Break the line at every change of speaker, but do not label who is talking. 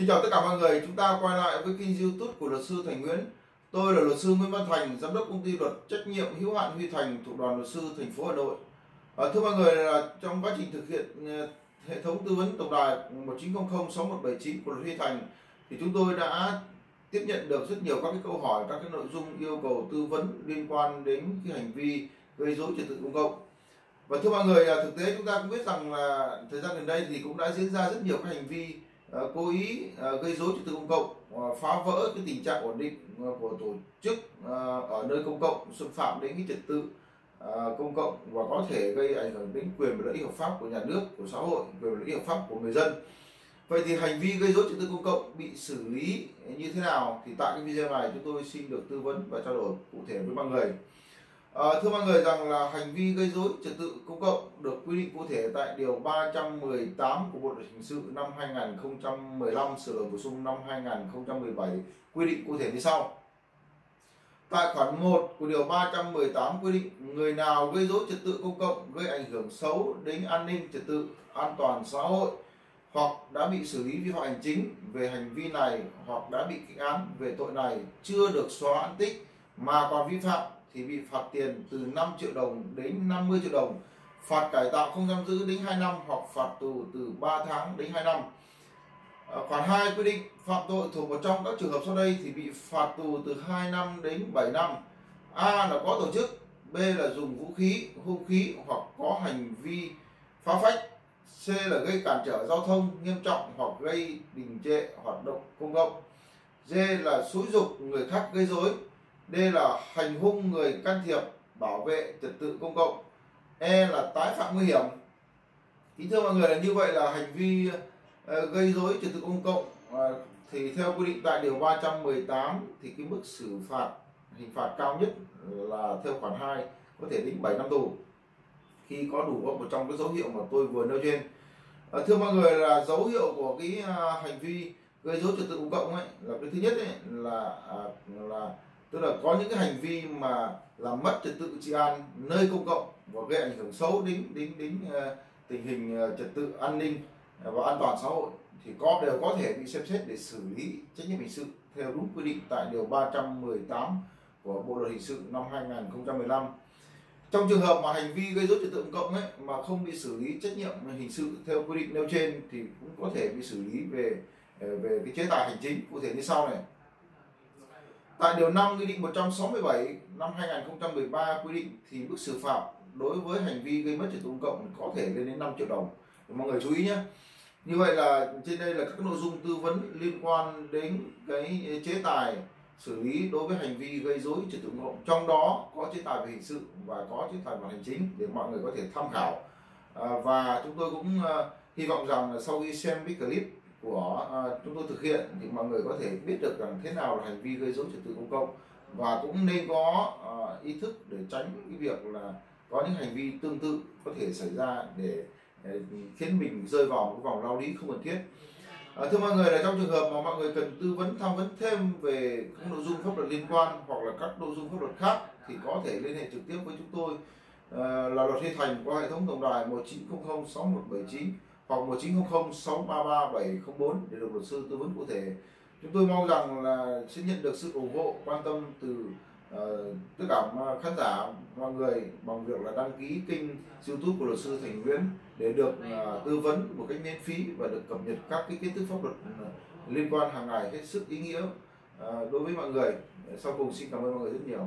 Xin chào tất cả mọi người, chúng ta quay lại với kênh youtube của luật sư Thành Nguyễn. Tôi là luật sư Nguyễn Văn Thành, giám đốc công ty luật trách nhiệm hữu hạn Huy Thành thuộc đoàn luật sư thành phố Hà Nội. À, Thưa mọi người, là trong quá trình thực hiện ờ, hệ thống tư vấn tổng đài 1900 6179 của luật Huy Thành thì chúng tôi đã tiếp nhận được rất nhiều các cái câu hỏi, các cái nội dung yêu cầu tư vấn liên quan đến cái hành vi gây dối trật tự công cộng. Và thưa mọi người, à, thực tế chúng ta cũng biết rằng là thời gian gần đây thì cũng đã diễn ra rất nhiều các hành vi Ờ, cố ý ờ, gây dối trật tự công cộng ờ, phá vỡ cái tình trạng ổn định của tổ chức ở nơi công cộng, xâm phạm đến cái trật tự công cộng và có thể gây ảnh hưởng đến quyền và lợi ích hợp pháp của nhà nước, của xã hội, quyền và lợi ích hợp pháp của người dân. Vậy thì hành vi gây dối trật tự công cộng bị xử lý như thế nào? Thì tại cái video này chúng tôi xin được tư vấn và trao đổi cụ thể với mọi người. À, thưa mọi người rằng là hành vi gây dối trật tự công cộng được quy định cụ thể tại điều 318 của Bộ luật hình sự năm 2015 sửa đổi bổ sung năm 2017 quy định cụ thể như sau. Tại khoản 1 của điều 318 quy định người nào gây dối trật tự công cộng gây ảnh hưởng xấu đến an ninh trật tự an toàn xã hội hoặc đã bị xử lý vi phạm hành chính về hành vi này hoặc đã bị kích án về tội này chưa được xóa án tích mà còn vi phạm thì bị phạt tiền từ 5 triệu đồng đến 50 triệu đồng. Phạt cải tạo không giam giữ đến 2 năm hoặc phạt tù từ 3 tháng đến 2 năm. À, khoản 2 quy định phạm tội thuộc một trong các trường hợp sau đây thì bị phạt tù từ 2 năm đến 7 năm. A là có tổ chức B là dùng vũ khí hung khí hoặc có hành vi phá phách. C là gây cản trở giao thông nghiêm trọng hoặc gây đình trệ hoạt động công cộng. D là xúi dục người khác gây rối D là hành hung người can thiệp bảo vệ trật tự công cộng. E là tái phạm nguy hiểm. Kính thưa mọi người là như vậy là hành vi ờ, gây dối trật tự công cộng ờ, thì theo quy định tại điều 318 thì cái mức xử phạt hình phạt cao nhất là theo khoản 2 có thể đến 7 năm tù. Khi có đủ một trong cái dấu hiệu mà tôi vừa nêu trên. À, thưa mọi người là dấu hiệu của cái à, hành vi gây dối trật tự công cộng ấy là cái thứ nhất ấy là à, là tức là có những cái hành vi mà làm mất trật tự trị an nơi công cộng và gây ảnh hưởng xấu đến đến đến ờ, tình hình ờ, trật tự an ninh và an toàn xã hội thì có, đều có thể bị xem xét để xử lý trách nhiệm hình sự theo đúng quy định tại điều 318 của Bộ luật hình sự năm 2015. Trong trường hợp mà hành vi gây rối trật tự công cộng ấy mà không bị xử lý trách nhiệm hình sự theo quy định nêu trên thì cũng có thể bị xử lý về ờ, về cái chế tài hành chính cụ thể như sau này. Tại điều 5 Nghị định 167 năm 2013 quy định thì mức xử phạt đối với hành vi gây mất trật tự công cộng có thể lên đến 5 triệu đồng. Để mọi người chú ý nhé. Như vậy là trên đây là các nội dung tư vấn liên quan đến cái chế tài xử lý đối với hành vi gây dối trật tự công cộng. Trong đó có chế tài về hình sự và có chế tài về hành chính để mọi người có thể tham khảo. À, và chúng tôi cũng uh, hy vọng rằng là sau khi xem cái clip của uh, chúng tôi thực hiện thì mọi người có thể biết được rằng thế nào là hành vi gây dối trật tự công cộng và cũng nên có uh, ý thức để tránh cái việc là có những hành vi tương tự có thể xảy ra để, để khiến mình rơi vào một vòng lao lý không cần thiết. À, thưa mọi người là trong trường hợp mà mọi người cần tư vấn tham vấn thêm về các nội dung pháp luật liên quan hoặc là các nội dung pháp luật khác thì có thể liên hệ trực tiếp với chúng tôi. À, là luật sư Thành qua hệ thống tổng đài 1900 6179 hoặc 1900 633 704 để được luật sư tư vấn cụ thể. Chúng tôi mong rằng là sẽ nhận được sự ủng hộ, quan tâm từ uh, tất cả khán giả mọi người bằng việc là đăng ký kênh YouTube của luật sư Thành Nguyễn để được uh, tư vấn một cách miễn phí và được cập nhật các cái kiến thức pháp luật ờ, liên quan hàng ngày hết sức ý nghĩa uh, đối với mọi người. Sau cùng xin cảm ơn mọi người rất nhiều.